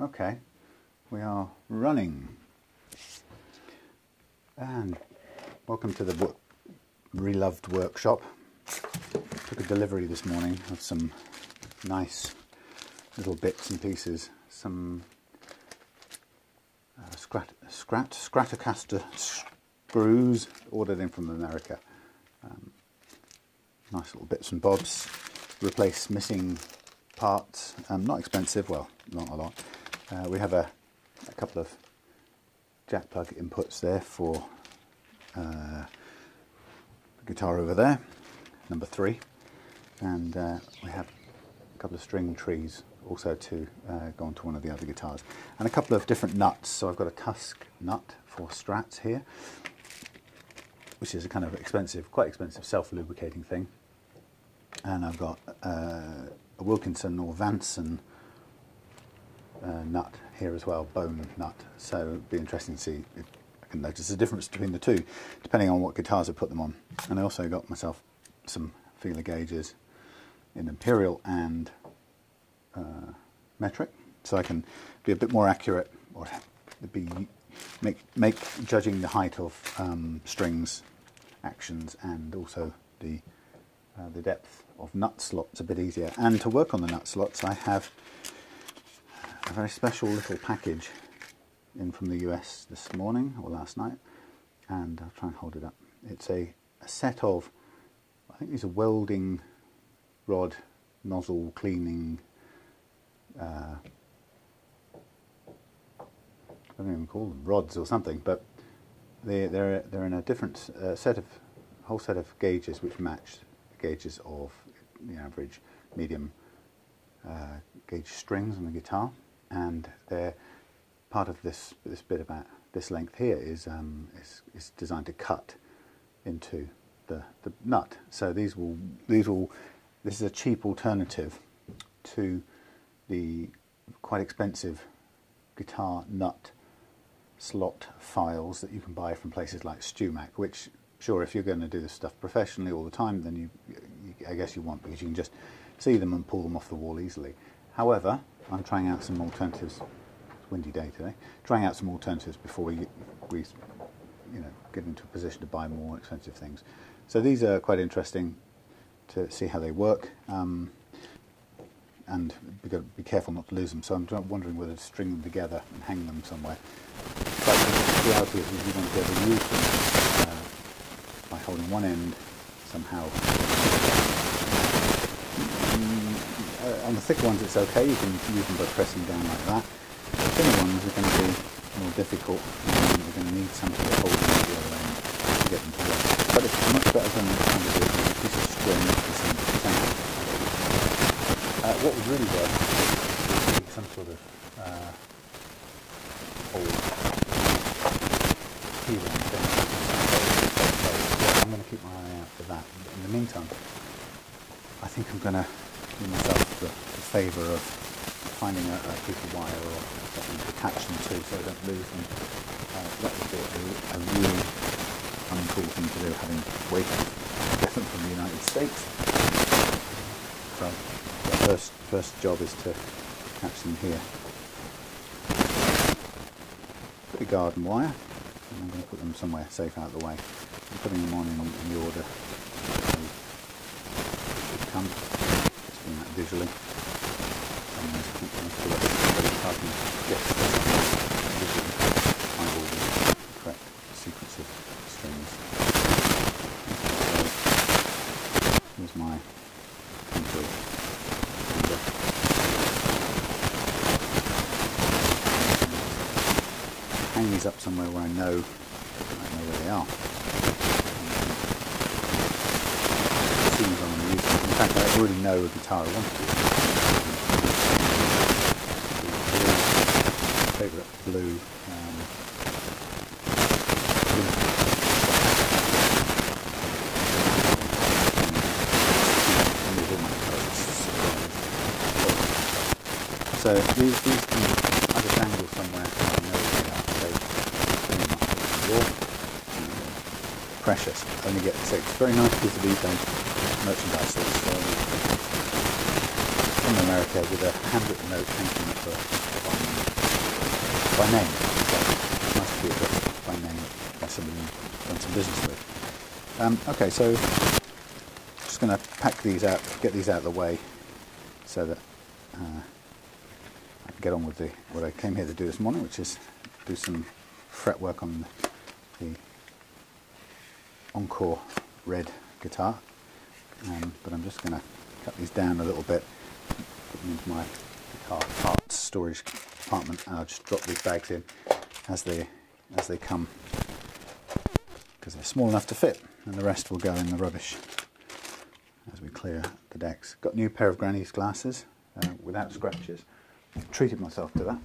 Okay, we are running. And welcome to the wo- Reloved Workshop. Took a delivery this morning of some nice little bits and pieces. Some uh, Scrat, Scrat, Stratocaster screws ordered in from America. Um, nice little bits and bobs. Replace missing parts. Um, not expensive, well, not a lot. Uh, we have a, a couple of jack plug inputs there for uh, the guitar over there, number three, and uh, we have a couple of string trees also to uh, go onto one of the other guitars, and a couple of different nuts. So I've got a TUSQ nut for Strats here, which is a kind of expensive, quite expensive self-lubricating thing, and I've got uh, a Wilkinson or Vanson nut here as well, bone nut. So it'd be interesting to see if I can notice the difference between the two, depending on what guitars I put them on. And I also got myself some feeler gauges in Imperial and uh, metric, so I can be a bit more accurate or be make make judging the height of um, strings, actions, and also the uh, the depth of nut slots a bit easier. And to work on the nut slots, I have a very special little package in from the US this morning or last night, and I'll try and hold it up. It's a, a set of, I think these are welding rod nozzle cleaning. Uh, I don't even call them rods or something, but they, they're they're in a different uh, set of whole set of gauges which match the gauges of the average medium uh, gauge strings on the guitar, and they're part of this this bit about this length here is um, is, is designed to cut into the, the nut. So these will these will this is a cheap alternative to the quite expensive guitar nut slot files that you can buy from places like StewMac, which sure if you're going to do this stuff professionally all the time, then you, you I guess you want because you can just see them and pull them off the wall easily. However, I'm trying out some alternatives. It's windy day today. Trying out some alternatives before we we you know get into a position to buy more expensive things. So these are quite interesting to see how they work. Um, and we've got to be careful not to lose them. So I'm wondering whether to string them together and hang them somewhere. But the reality is we want to able to use them uh, by holding one end somehow. Mm, on the thicker ones it's okay, you can use them by pressing down like that. The thinner ones are going to be more difficult and we're going to need something to hold them at the other end to get them to work. But it's much better than trying to do it with a piece of string at the centre. Uh, what would really work would be some sort of uh, thing. So I'm going to keep my eye out for that. But in the meantime, think I'm going to do myself the, the favour of finding a, a piece of wire or something to attach them to so I don't lose them. Uh, that would be a, a really uncool thing to do, having waited them from the United States. So the first first job is to catch them here. Pretty garden wire, and I'm going to put them somewhere safe out of the way. I'm putting them on in, in the order Just doing that visually. And there's them to but it's hard to get visually eyeball the correct sequence of strings. So here's my finger. Hang these up somewhere where I know I know where they are. I'm. In fact, I already know a guitar I want to use. Favourite blue. Um, So these, these either dangle somewhere I know where they are. They pretty much on the wall. Precious. Only get six. very nice piece of eBay merchandise uh, from America with a handwritten note thanking for by name. So nice to be addressed by name by somebody you've done some business with. Um, okay, so just going to pack these out, get these out of the way, so that uh, I can get on with the what I came here to do this morning, which is do some fret work on the Encore red guitar. Um, but I'm just going to cut these down a little bit, put them into my guitar parts storage compartment, and I'll just drop these bags in as they as they come because they're small enough to fit, and the rest will go in the rubbish as we clear the decks. Got a new pair of Granny's glasses uh, without scratches. Treated myself to that.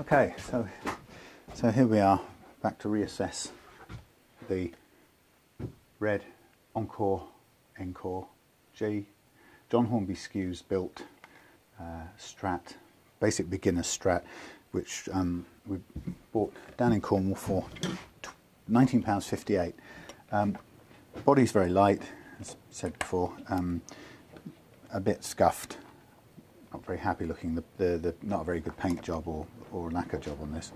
Okay, so so here we are, back to reassess the red Encore Encore G John Hornby Skewes built uh, Strat, basic beginner Strat, which um, we bought down in Cornwall for £19.58. Um, body's very light, as said before, um, a bit scuffed, not very happy looking, the, the, the, not a very good paint job or, or lacquer job on this.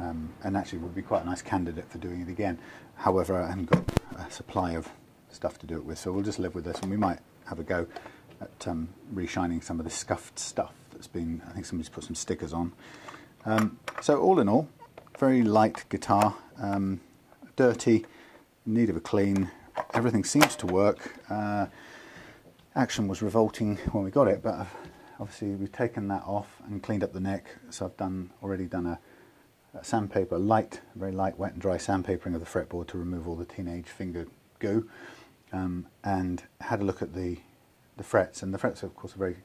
Um, and actually would be quite a nice candidate for doing it again. However, I haven't got a supply of stuff to do it with, so we'll just live with this and we might have a go at um, reshining some of the scuffed stuff that's been, I think somebody's put some stickers on. Um, so all in all, very light guitar, um, dirty, need of a clean, everything seems to work. Uh, action was revolting when we got it, but obviously we've taken that off and cleaned up the neck, so I've done already done a sandpaper, light, very light wet and dry sandpapering of the fretboard to remove all the teenage finger goo, um, and had a look at the the frets, and the frets, are, of course, are very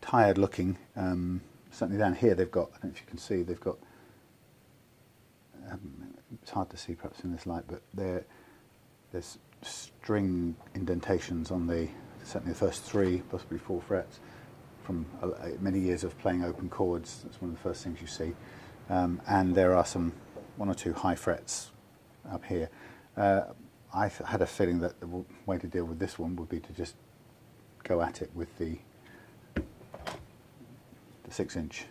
tired looking. Um, certainly down here, they've got, I don't know if you can see, they've got, um, it's hard to see perhaps in this light, but there's string indentations on the, certainly the first three, possibly four frets, from uh, many years of playing open chords. That's one of the first things you see. Um, and there are some, one or two high frets up here. Uh, I had a feeling that the way to deal with this one would be to just go at it with the, the six inch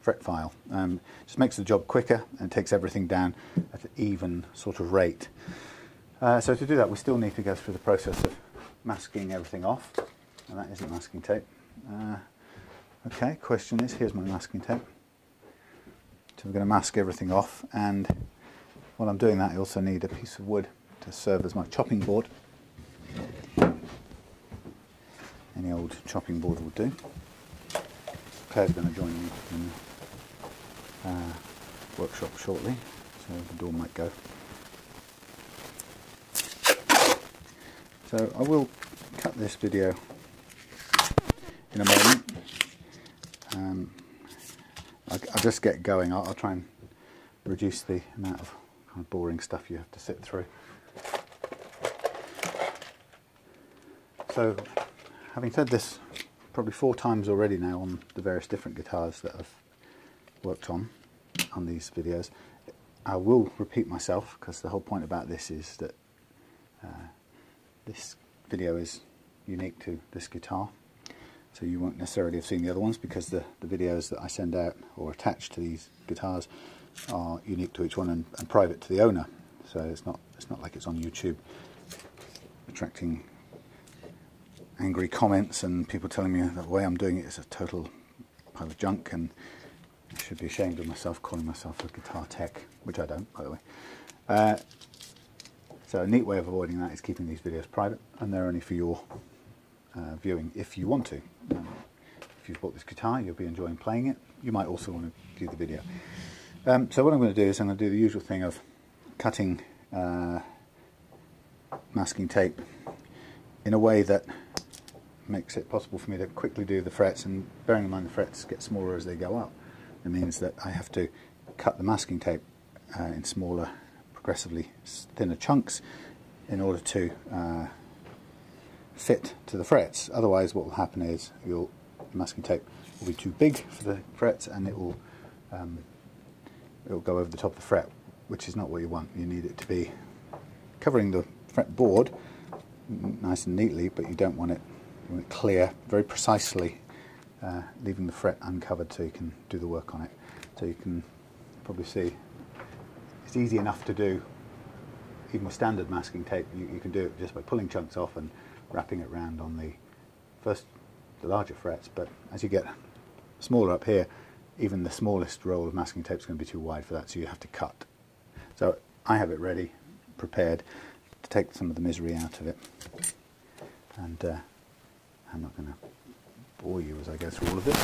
fret file. Um, just makes the job quicker and takes everything down at an even sort of rate. Uh, so to do that we still need to go through the process of masking everything off and that isn't masking tape. Uh, okay, question is, here's my masking tape. So we're going to mask everything off and while I'm doing that I also need a piece of wood to serve as my chopping board any old chopping board will do. Claire's going to join me in the uh, workshop shortly, so the door might go. So I will cut this video in a moment. I, will just get going. I'll, I'll, try and reduce the amount of kind of boring stuff you have to sit through. So having said this probably four times already now on the various different guitars that I've worked on on these videos, I will repeat myself because the whole point about this is that uh, this video is unique to this guitar. So you won't necessarily have seen the other ones because the, the videos that I send out or attach to these guitars are unique to each one and, and private to the owner. So it's not it's not like it's on YouTube attracting angry comments and people telling me that the way I'm doing it is a total pile of junk and I should be ashamed of myself calling myself a guitar tech, which I don't, by the way. Uh, so a neat way of avoiding that is keeping these videos private and they're only for your uh, viewing if you want to. Um, if you've bought this guitar, you'll be enjoying playing it. You might also want to view the video. Um, so what I'm going to do is I'm going to do the usual thing of cutting uh, masking tape in a way that makes it possible for me to quickly do the frets and bearing in mind the frets get smaller as they go up it means that I have to cut the masking tape uh, in smaller progressively thinner chunks in order to uh, fit to the frets otherwise what will happen is your masking tape will be too big for the frets and it will um, it will go over the top of the fret which is not what you want you need it to be covering the fretboard nice and neatly but you don't want it clear very precisely uh, leaving the fret uncovered so you can do the work on it. So you can probably see it's easy enough to do. Even with standard masking tape, you, you can do it just by pulling chunks off and wrapping it round on the first the larger frets. But as you get smaller up here, even the smallest roll of masking tape is going to be too wide for that, so you have to cut. So I have it ready, prepared to take some of the misery out of it. And uh, I'm not going to bore you as I go through all of this.